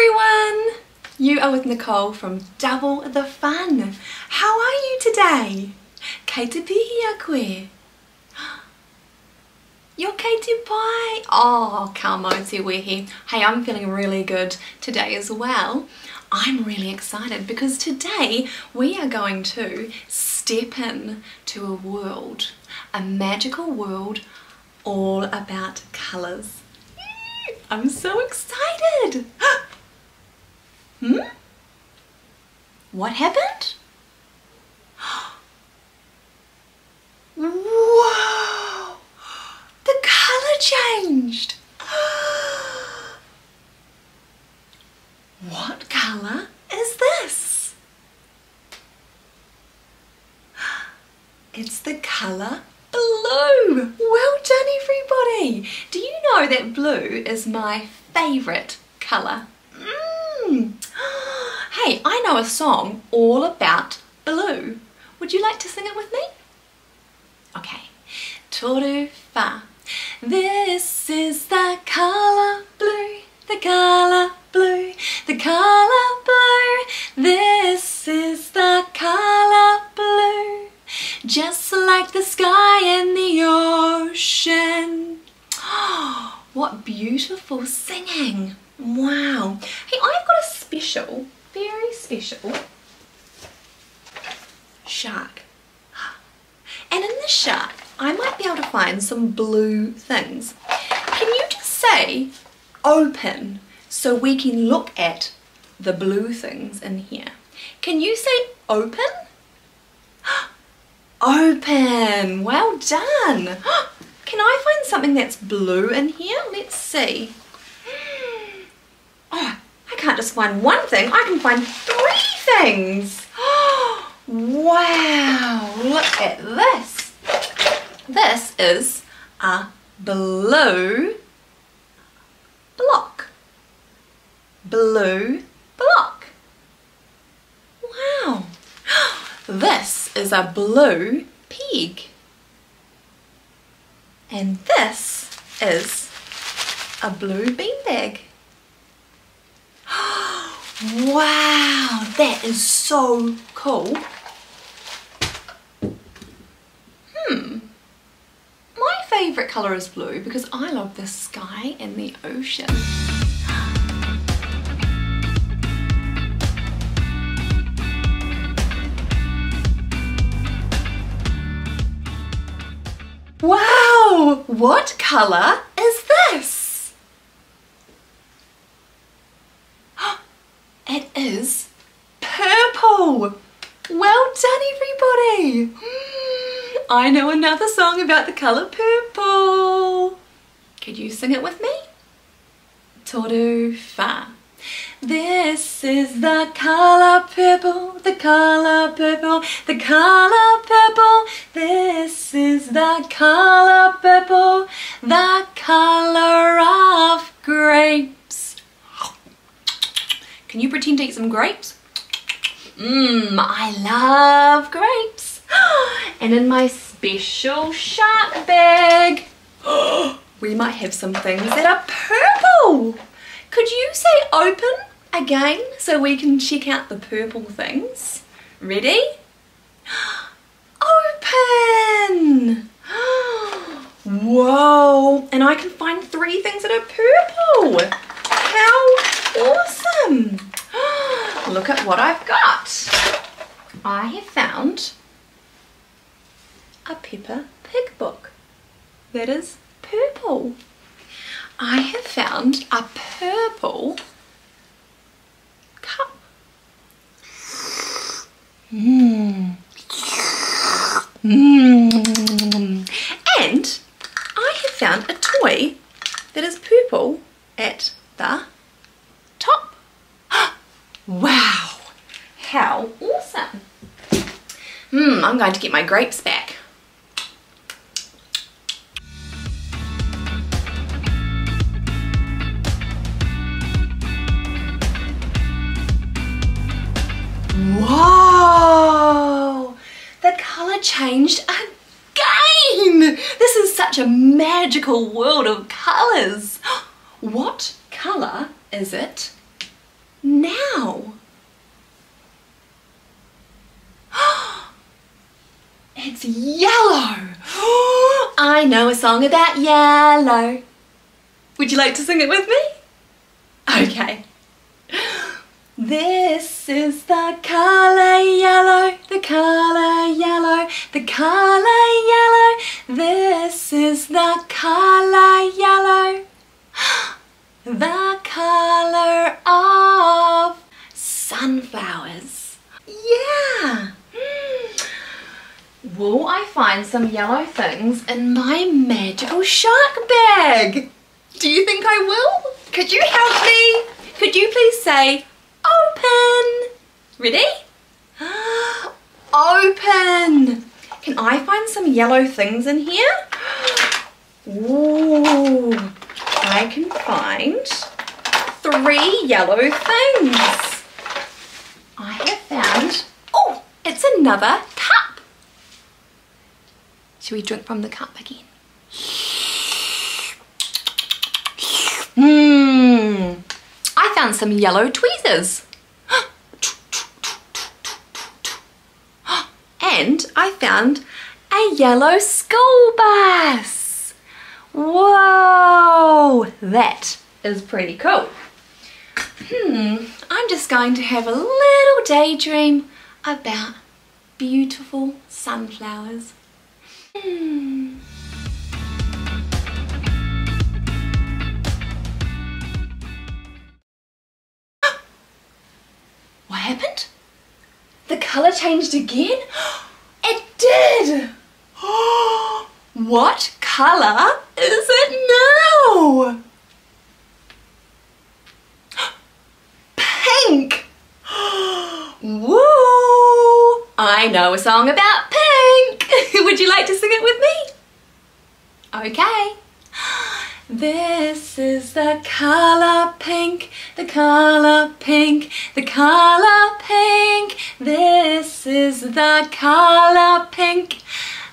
everyone! You are with Nicole from Double the Fun. How are you today? Kei te. You're kei te pai. Oh, mau te wehi. Hey, I'm feeling really good today as well. I'm really excited because today we are going to step in to a world, a magical world all about colours. I'm so excited! hmm? What happened? Whoa! The colour changed! What colour is this? It's the colour blue! Well done everybody! Do you know that blue is my favourite colour? Know a song all about blue. Would you like to sing it with me? Okay. Toru fa. This is the colour blue, the colour blue, the colour blue. This is the colour blue, just like the sky and the ocean. what beautiful singing. Wow. Hey, I've got a special, very special shark. And in the shark, I might be able to find some blue things. Can you just say open so we can look at the blue things in here? Can you say open? Open! Well done! Can I find something that's blue in here? Let's see. Oh, can't just find one thing, I can find three things! Wow, look at this. This is a blue block. Blue block. Wow. This is a blue pig. And this is a blue beanbag. Wow, that is so cool. Hmm. My favourite colour is blue because I love the sky and the ocean. Wow! What colour is this? It is purple! Well done everybody! Hmm, I know another song about the colour purple. Could you sing it with me? Toru fa. This is the colour purple, the colour purple, the colour purple. This is the colour purple, the colour of grapes. Can you pretend to eat some grapes? Mmm, I love grapes. And in my special shark bag, we might have some things that are purple. Could you say open again so we can check out the purple things? Ready? Open! Whoa! And I can find three things that are purple. How awesome! Look at what I've got. I have found a Peppa Pig book that is purple. I have found a purple cup. Mmm. Mmm. And I have found a toy that is purple at the top. wow. How awesome. Mmm, I'm going to get my grapes back. Whoa! The colour changed again! This is such a magical world of colours. What colour is it now? It's yellow. I know a song about yellow. Would you like to sing it with me? Okay. This is the colour yellow, the colour yellow, the colour yellow. This is the colour yellow, the colour of sunflowers. Yeah. Will I find some yellow things in my magical shark bag? Do you think I will? Could you help me? Could you please say open? Ready? Open! Can I find some yellow things in here? Ooh, I can find three yellow things. I have found, oh, it's another. Should we drink from the cup again? Hmm, I found some yellow tweezers. And I found a yellow school bus. Whoa, that is pretty cool. Hmm, I'm just going to have a little daydream about beautiful sunflowers. What happened? The colour changed again? It did! what colour is it now? Pink! Woo! I know a song about pink! Would you like to sing it with me? Okay. This is the colour pink, the colour pink, the colour pink. This is the colour pink,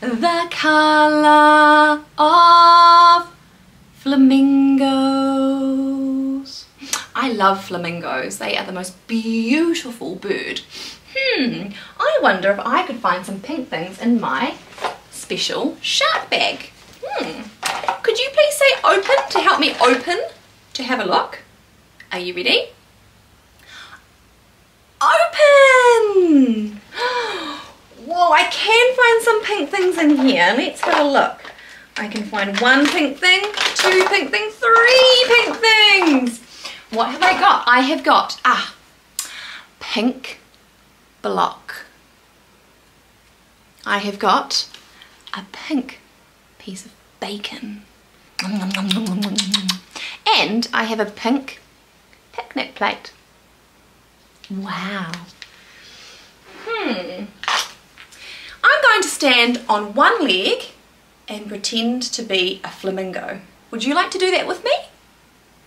the colour of flamingos. I love flamingos. They are the most beautiful bird. Hmm, I wonder if I could find some pink things in my special shark bag. Hmm. Could you please say open to help me open to have a look? Are you ready? Open! Whoa, I can find some pink things in here. Let's have a look. I can find one pink thing, two pink things, three pink things. What have I got? I have got, ah, pink block. I have got a pink piece of bacon. And I have a pink picnic plate. Wow. Hmm. I'm going to stand on one leg and pretend to be a flamingo. Would you like to do that with me?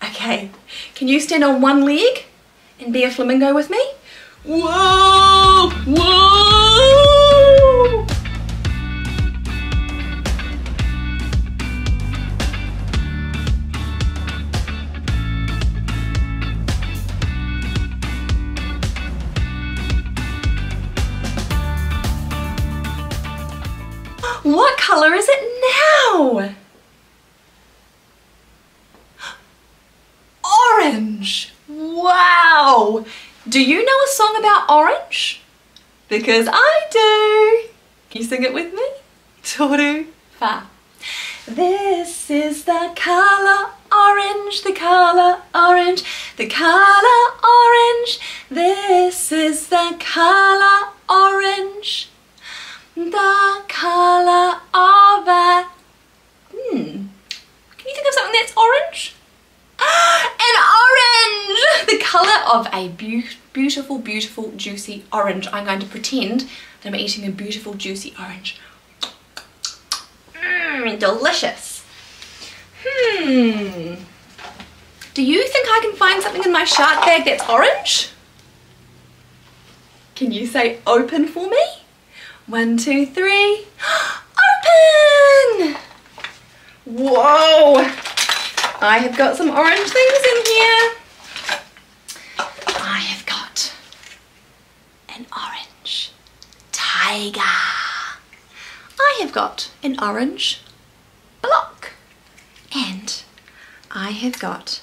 Okay. Can you stand on one leg and be a flamingo with me? Whoa! Whoa! Do you know a song about orange? Because I do! Can you sing it with me? Toru fa. This is the colour orange, the colour orange, the colour orange. This is the colour orange the colour of a... Hmm. Can you think of something that's orange? An orange! Colour of a be beautiful, beautiful, juicy orange. I'm going to pretend that I'm eating a beautiful, juicy orange. Mmm, delicious. Hmm. Do you think I can find something in my shark bag that's orange? Can you say open for me? One, two, three. Open! Whoa! I have got some orange things in here. Tiger. I have got an orange block and I have got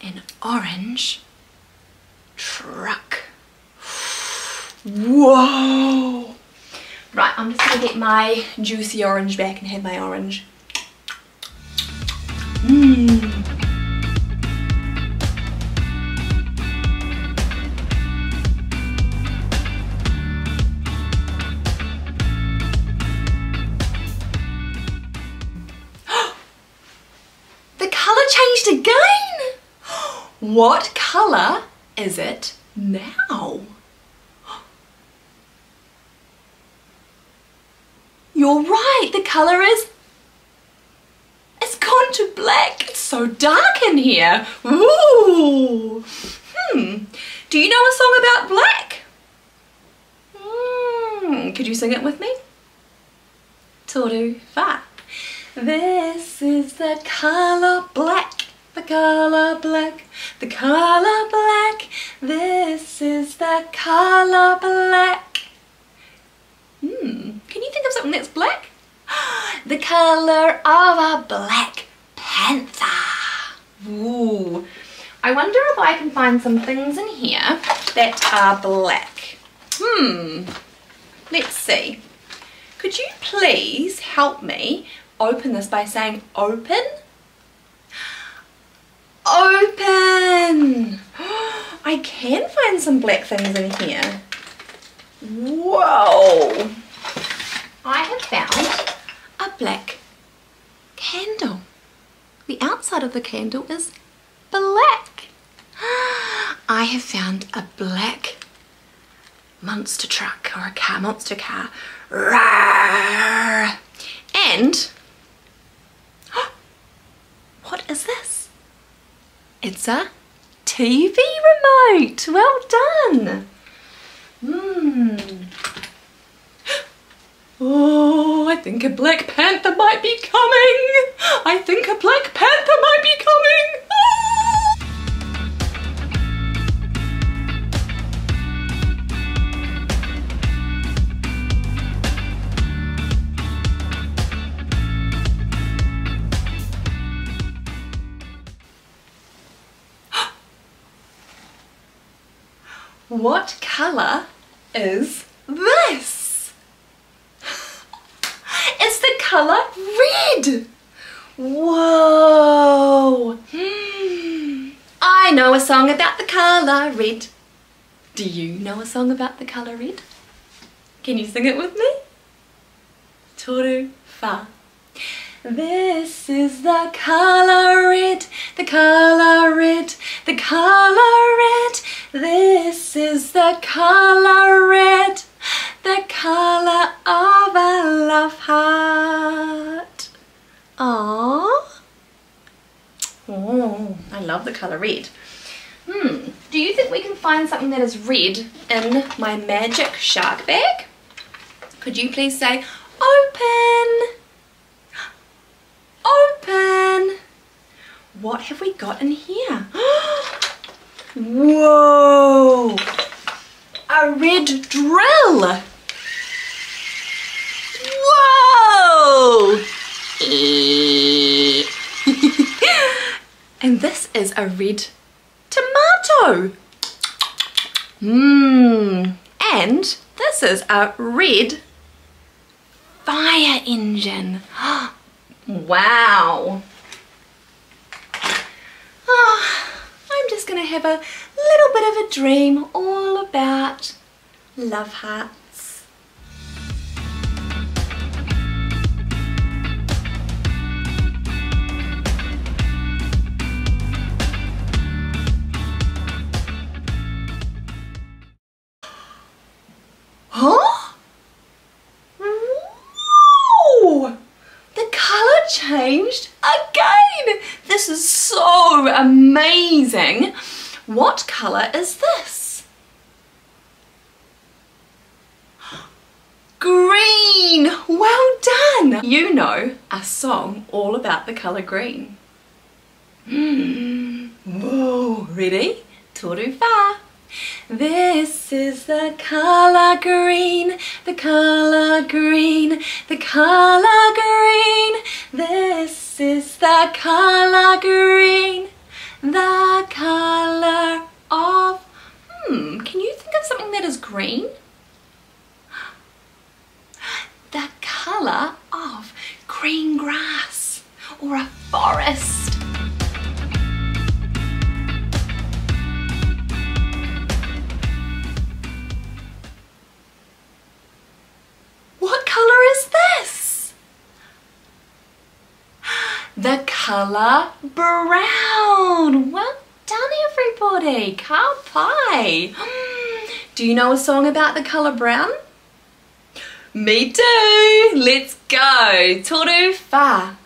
an orange truck. Whoa! Right, I'm just gonna get my juicy orange back and have my orange. Changed again! What colour is it now? You're right, the colour is... It's gone to black. It's so dark in here. Ooh. Hmm. Do you know a song about black? Hmm. Could you sing it with me? Toru fa. This is the colour black, the colour black, the colour black. This is the colour black. Hmm, can you think of something that's black? the colour of a black panther. Ooh. I wonder if I can find some things in here that are black. Hmm, let's see. Could you please help me open this by saying open? Open! I can find some black things in here. Whoa! I have found a black candle. The outside of the candle is black. I have found a black monster truck or a car, monster car. Rawr. And what is this? It's a TV remote. Well done. Hmm. Oh, I think a Black Panther might be coming. I think a Black Panther might be coming. Song about the colour red. Do you know a song about the colour red? Can you sing it with me? Toru fa. This is the colour red, the colour red, the colour red. This is the colour red, the colour of a love heart. Aww. Oh, I love the colour red. Hmm, do you think we can find something that is red in my magic shark bag? Could you please say, open? Open! What have we got in here? Whoa! A red drill! Whoa! and this is a red Mmm. And this is a red fire engine. Wow. Oh, I'm just going to have a little bit of a dream all about love hearts. Colour is this? Green! Well done! You know a song all about the colour green. Hmm. Whoa, ready? Toru fa. This is the color green, the color green, the color green. This is the color green, the color of... Hmm, can you think of something that is green? The color of green grass or a forest. What colour is this? The colour brown. Well everybody, ka pai. Do you know a song about the colour brown? Me too. Let's go. Toru fa.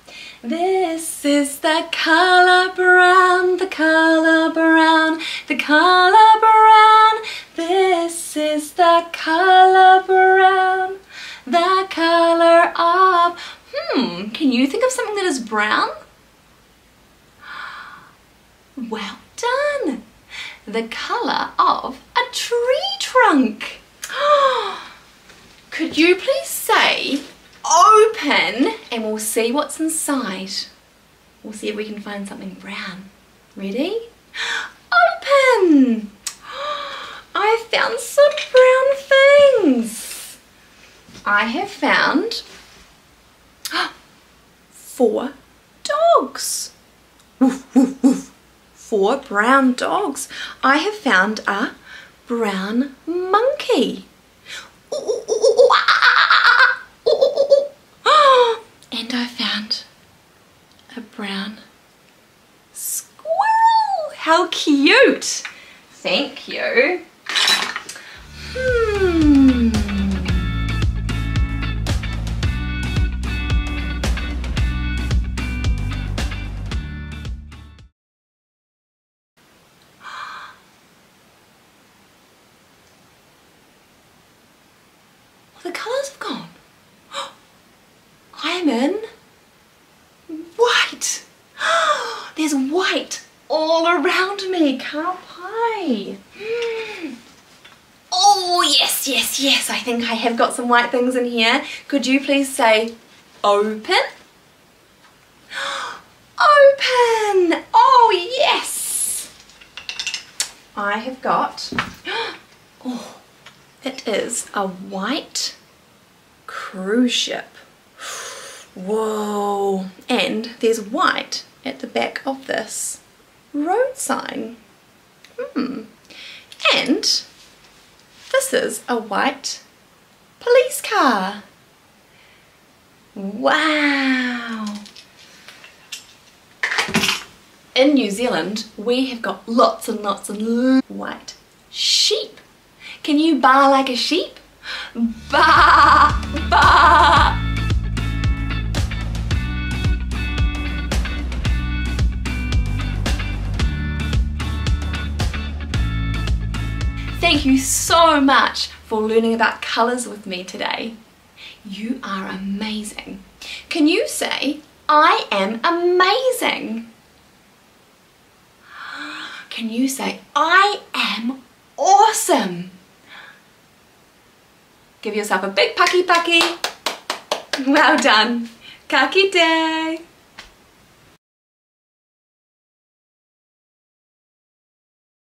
This is the colour brown, the colour brown, the colour brown. This is the colour brown, the colour of Hmm, can you think of something that is brown? Well! The colour of a tree trunk. Could you please say open and we'll see what's inside. We'll see if we can find something brown. Ready? Open! I found some brown things. I have found four dogs. Woof, woof, woof. Four brown dogs. I have found a brown monkey. And I found a brown squirrel. How cute. Thank you. Hmm. There's white all around me. Ka pai. Oh, yes, yes, yes. I think I have got some white things in here. Could you please say open? Open! Oh, yes! I have got... Oh, it is a white cruise ship. Whoa. And there's white at the back of this road sign. Hmm. And this is a white police car. Wow. In New Zealand, we have got lots and lots of white sheep. Can you baa like a sheep? Baa, baa. You so much for learning about colours with me today. You are amazing. Can you say, I am amazing? Can you say, I am awesome? Give yourself a big pucky pucky. Well done. Ka kite.